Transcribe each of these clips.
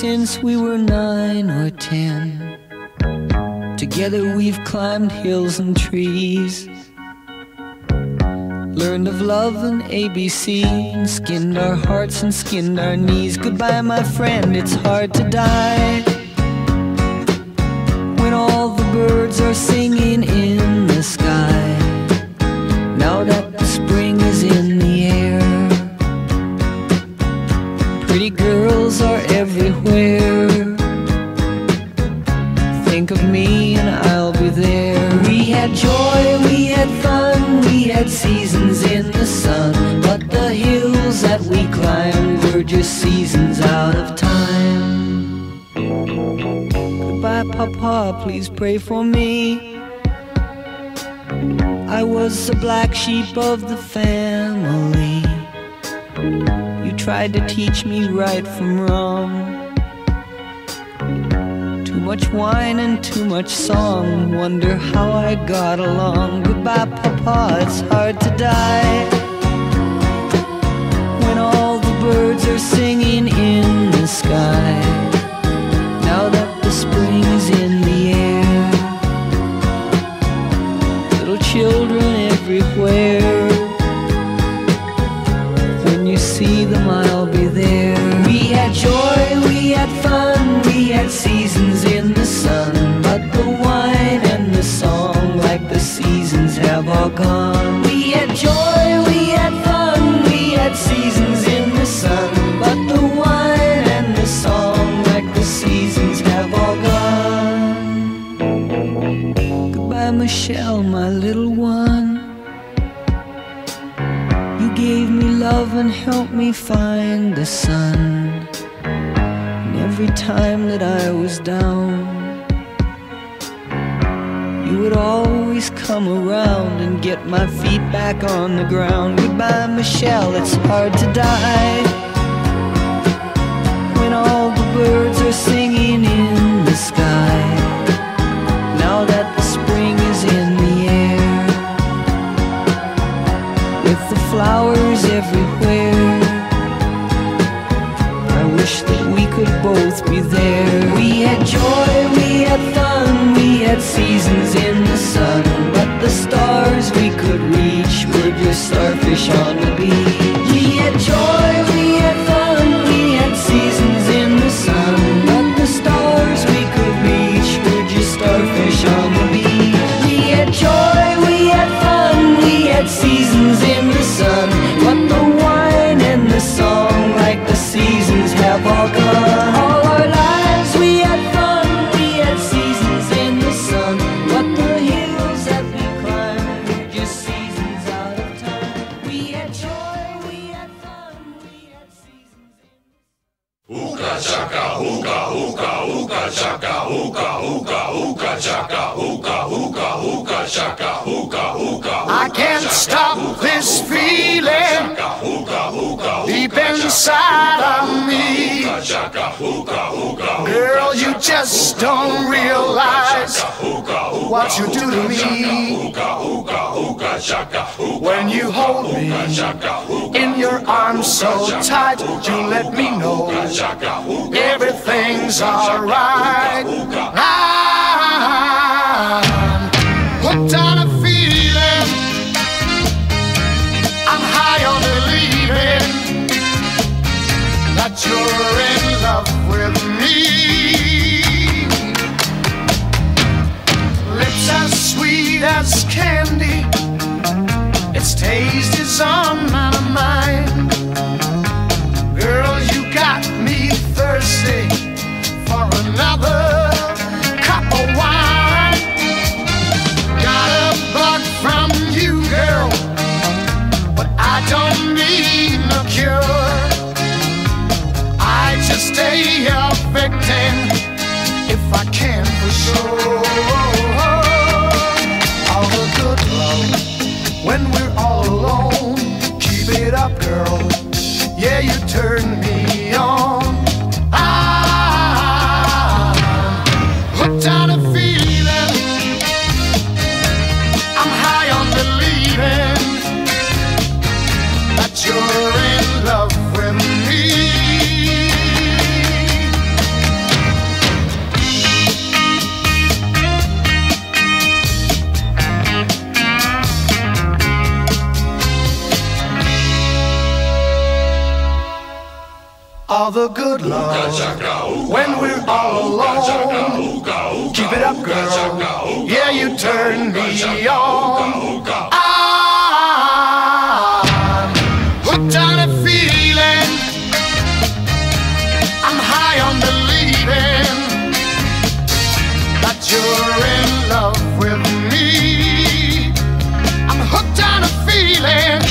since we were nine or ten. Together we've climbed hills and trees. Learned of love and ABC and skinned our hearts and skinned our knees. Goodbye, my friend, it's hard to die. When all the birds are singing pray for me. I was the black sheep of the family. You tried to teach me right from wrong. Too much wine and too much song. Wonder how I got along. Goodbye, Papa, it's hard to die. When all the birds are singing in the sky. We had joy, we had fun, we had seasons in the sun. But the wine and the song, like the seasons, have all gone. Goodbye, Michelle, my little one. You gave me love and helped me find the sun. And every time that I was down, you would always come around and get my feet back on the ground. Goodbye, Michelle, it's hard to die. When all the birds are singing starfish on the beach. What you do to me. When you hold me in your arms so tight, you let me know everything's alright. I'm hooked on a feeling. I'm high on believing that you're in love with me. Sweet as candy, its taste is on my mind. Girl, you got me thirsty for another turn me on. I'm hooked on a feeling. I'm high on believing that you're in love. all the good love. When we're all alone, keep it up, girl. Yeah, you turn me on. I'm hooked on a feeling. I'm high on believing that you're in love with me. I'm hooked on a feeling.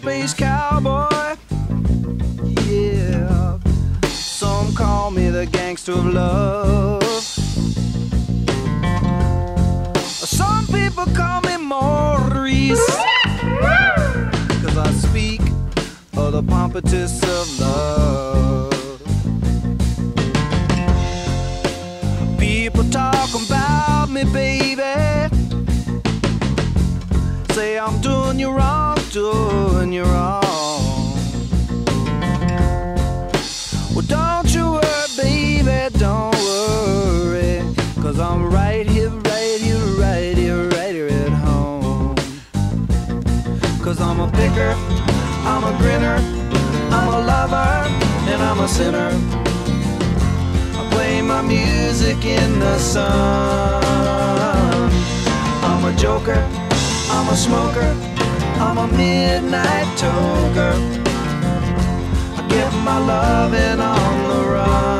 Space cowboy. Yeah. Some call me the gangster of love. Some people call me Maurice. Cause I speak of the pompatus of love. People talk about me, baby. Say I'm doing you wrong, doing you wrong. Well, don't you worry, baby, don't worry. Cause I'm right here, right here, right here, right here at home. Cause I'm a picker, I'm a grinner, I'm a lover, and I'm a sinner. I play my music in the sun. I'm a joker, I'm a smoker, I'm a midnight toker. I get my loving on the run.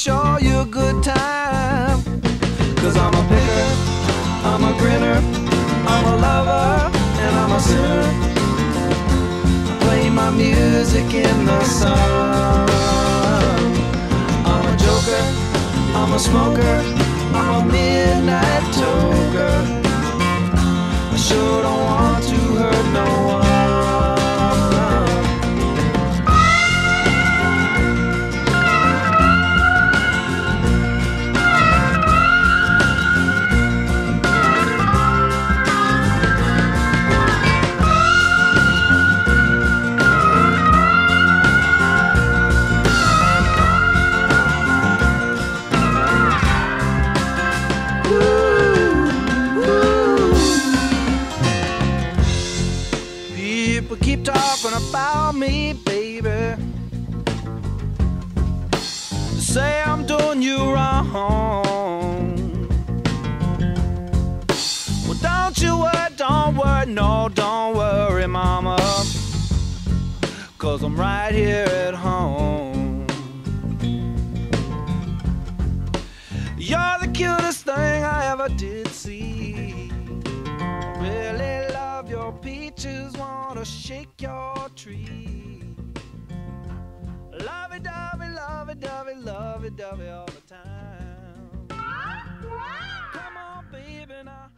Show you a good time. Cause I'm a picker, I'm a grinner, I'm a lover, and I'm a sinner play my music in the sun. I'm a joker, I'm a smoker, I'm a midnight toker. I sure don't want to hurt no one. I'm right here at home. You're the cutest thing I ever did see. Really love your peaches, wanna shake your tree. Lovey dovey, lovey dovey, lovey dovey all the time. Come on, baby, now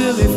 silly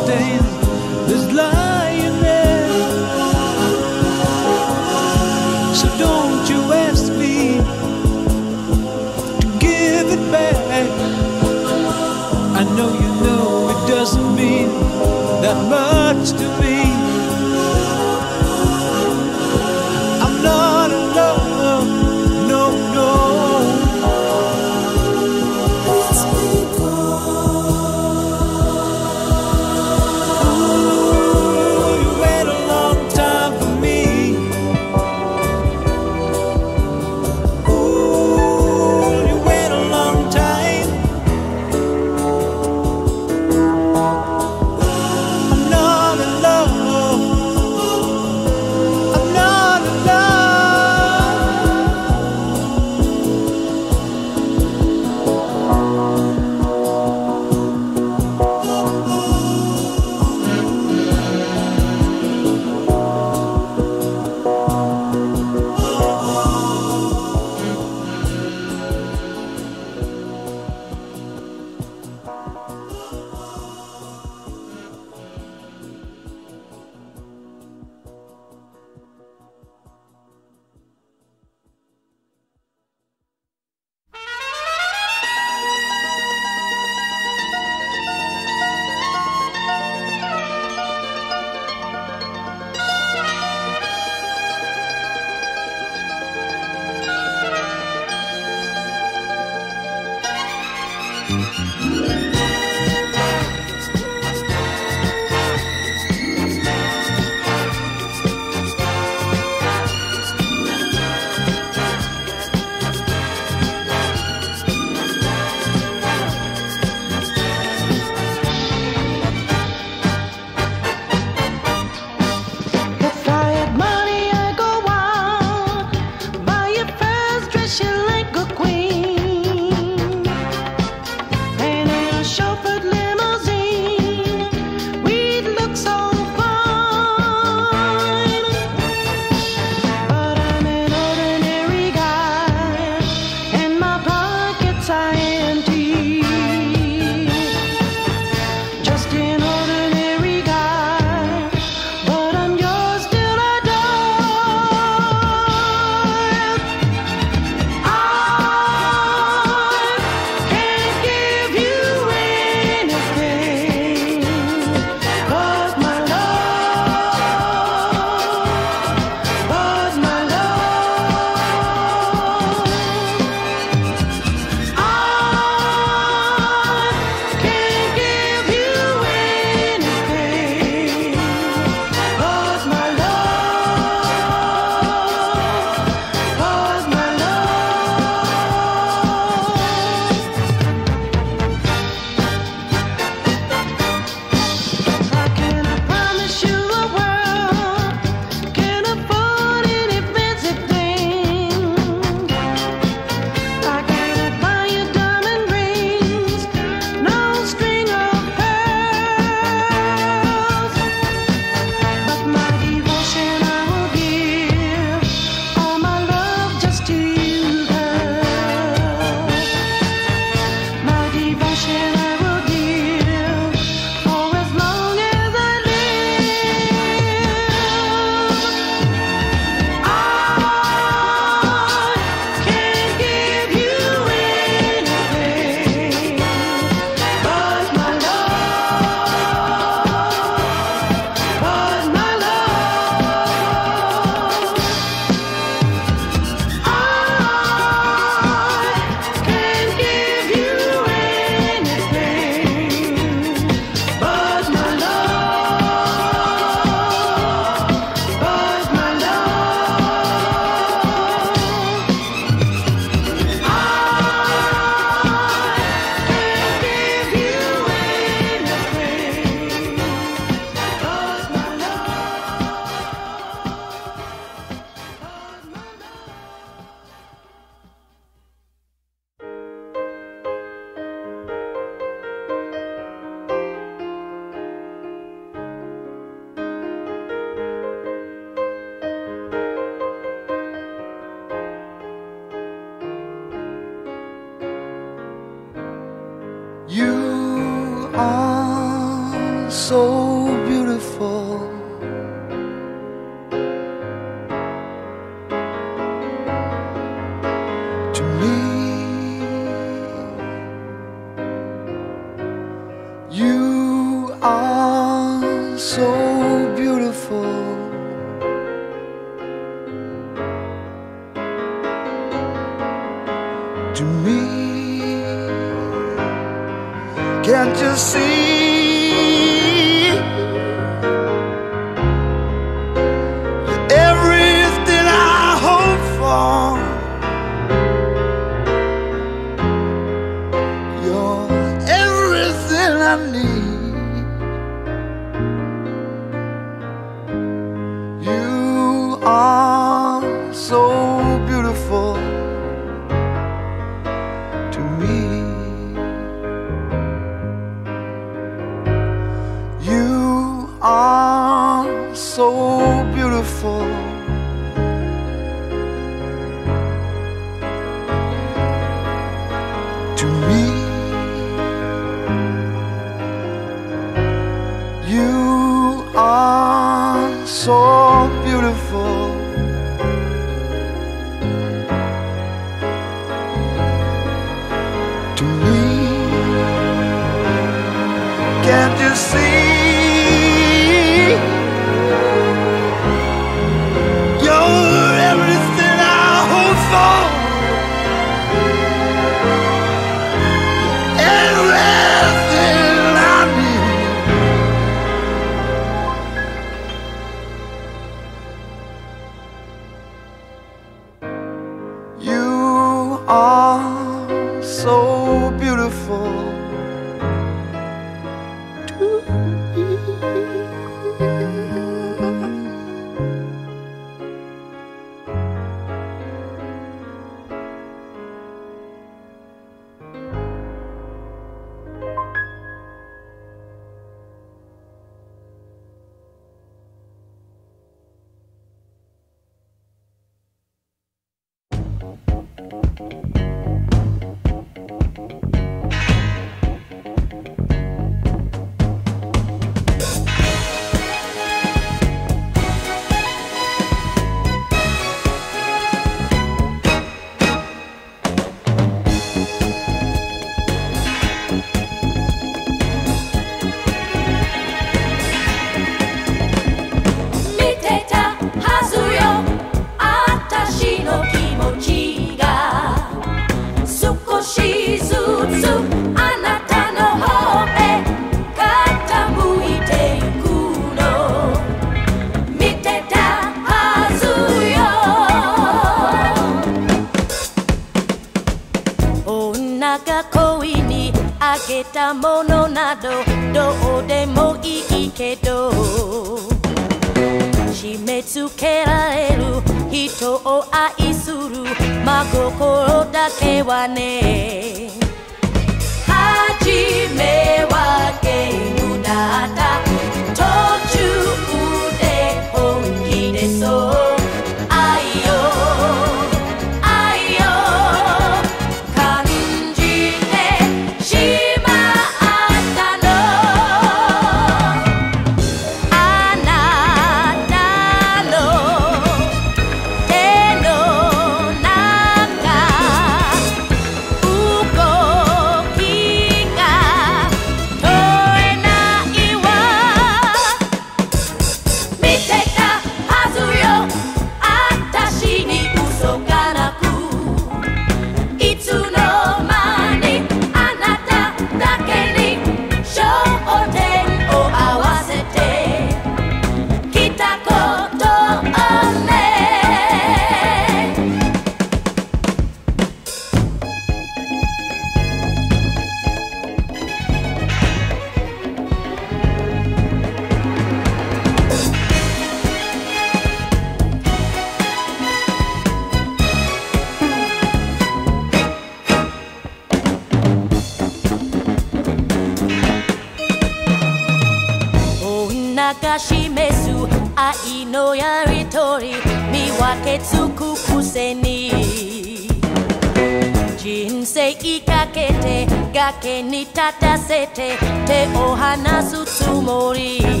けに立たせて手を離すつもり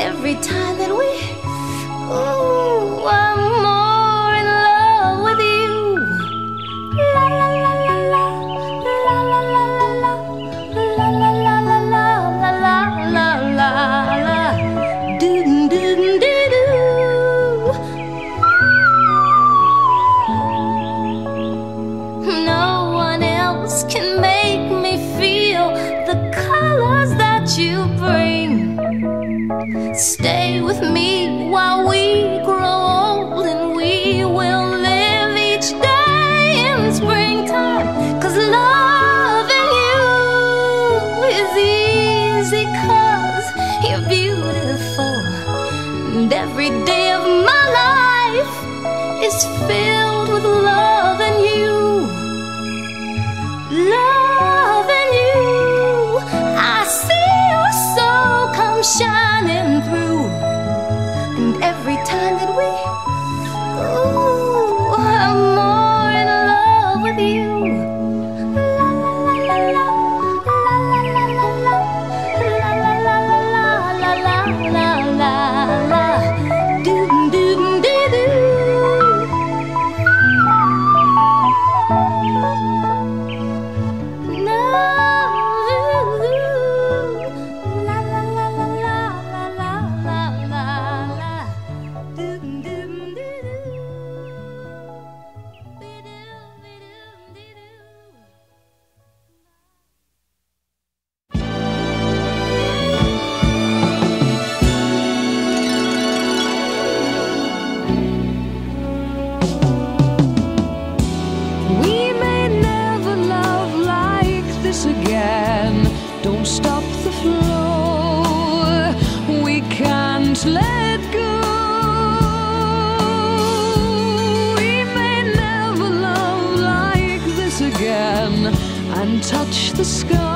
every time that we. stop the flow. We can't let go. We may never love like this again and touch the sky.